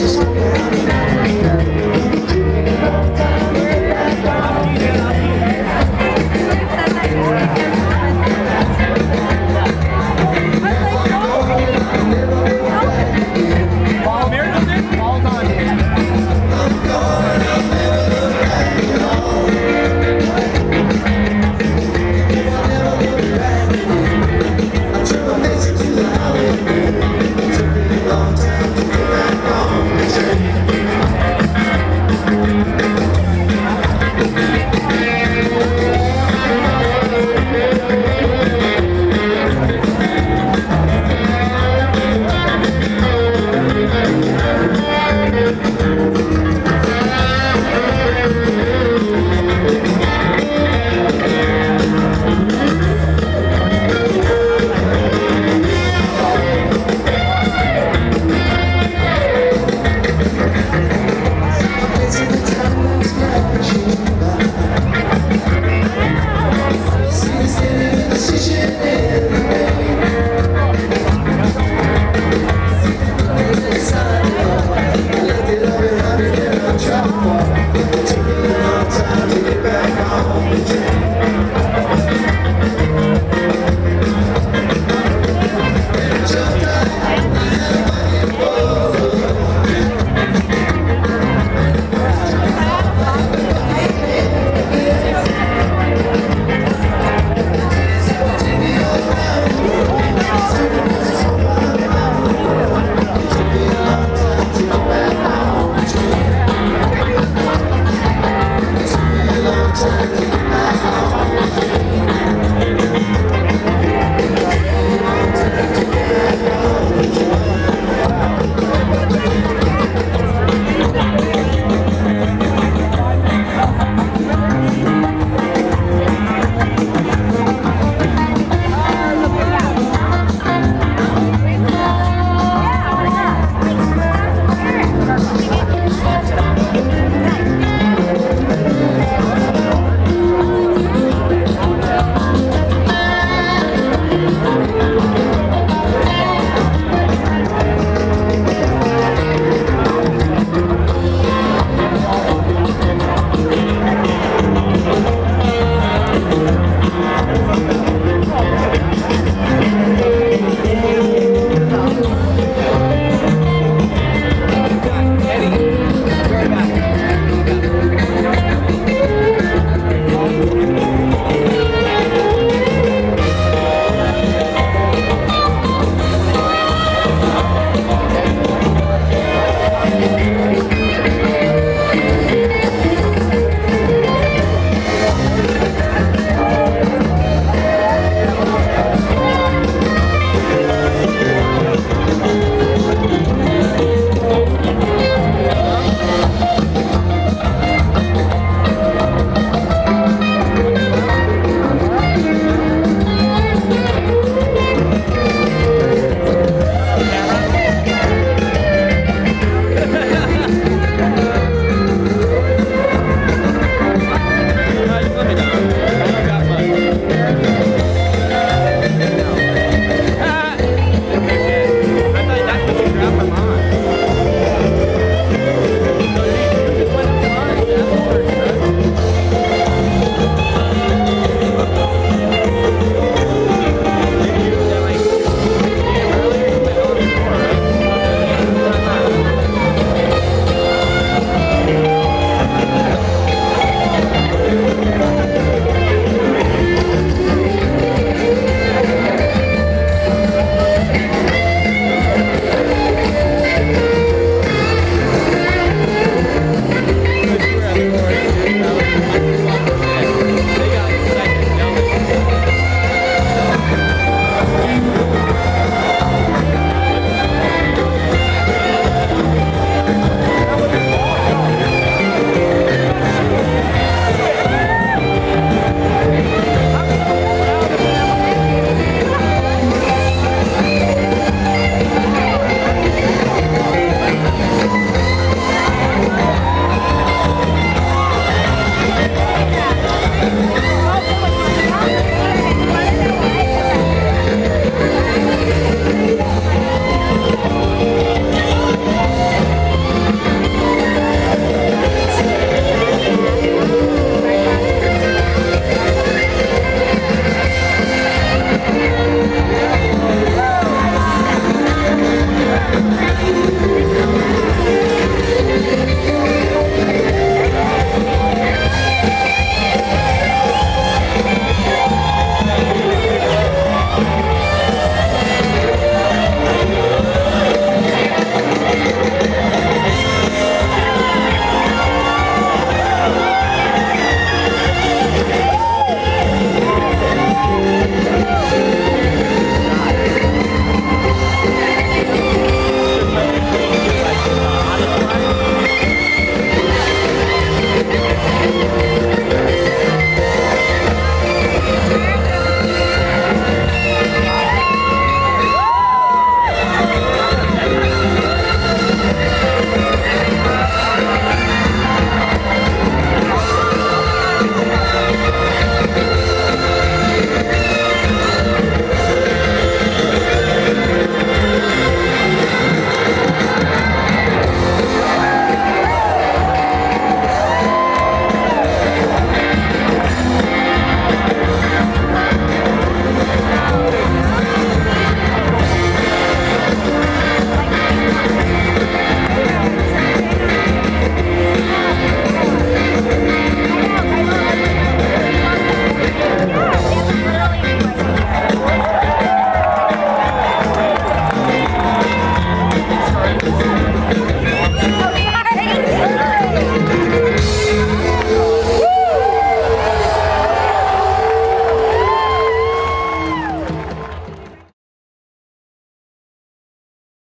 just